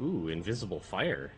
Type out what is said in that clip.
Ooh, invisible fire.